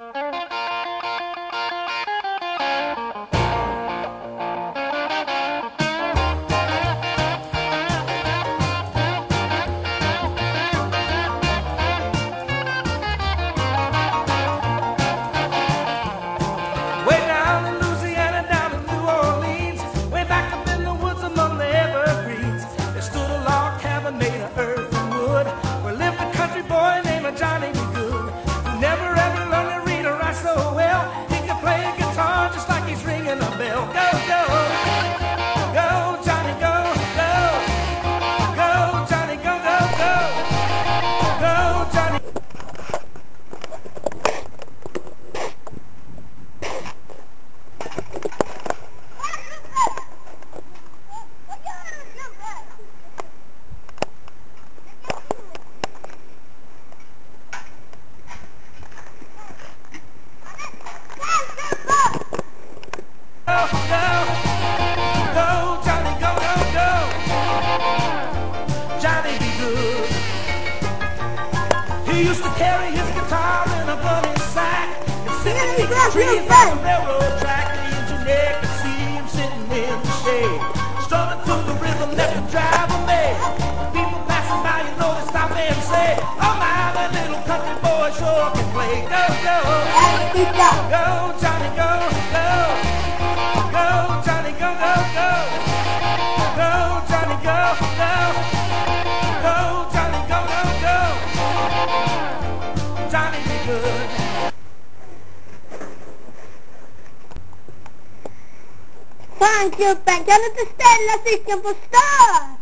Way Yeah, beneath the trees on the railroad track. The engineer could see him sitting in the shade, strumming to the rhythm that would drive him mad. People passing by, you know, they stop and say, "Oh my, that little country boy sure can play." Go, go. Go, Johnny, go, go. Go, Johnny, go, go, go. Go, Johnny, go, go. Go, Johnny, go, go, go. Johnny B. Goode. Fan klubben, kan du inte ställa cykeln på stör?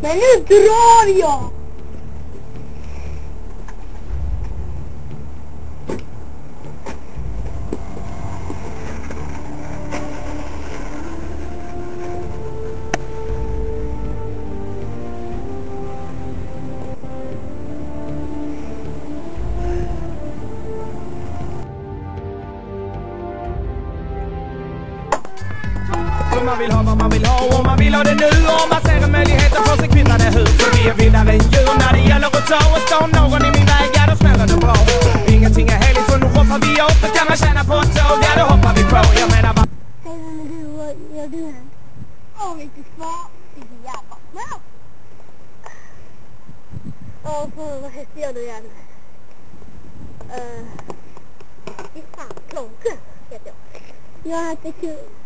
Ma non è drorio! Man vill ha vad man vill ha och man vill ha det nu Och man ser en möjlighet att få sig kvittade hur För vi är vinnare än djur när det gäller att ta och stå någon i min väg, ja då smäller det bra Ingenting är heligt för nu hoppar vi upp och kan man tjäna på ett tåg, ja då hoppar vi på Jag menar vad Hej, vem är du? Vad gör du här? Åh, vilket svar. Lite jävla snabbt. Åh, fan, vad hette jag nu igen? Uh, fy fan, Klonke heter jag. Jag heter Kul.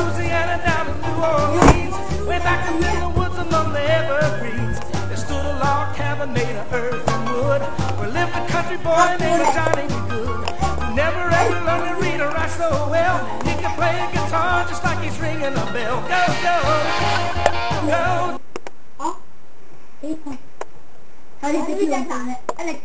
log cabin made of earth and wood, where lived a country boy named Johnny B. Goode, never ever learned to read or write so well. He could play a guitar just like he's ringing a bell. Go, go, go. Ja. Hej, fan. Har du inte klubban? Eller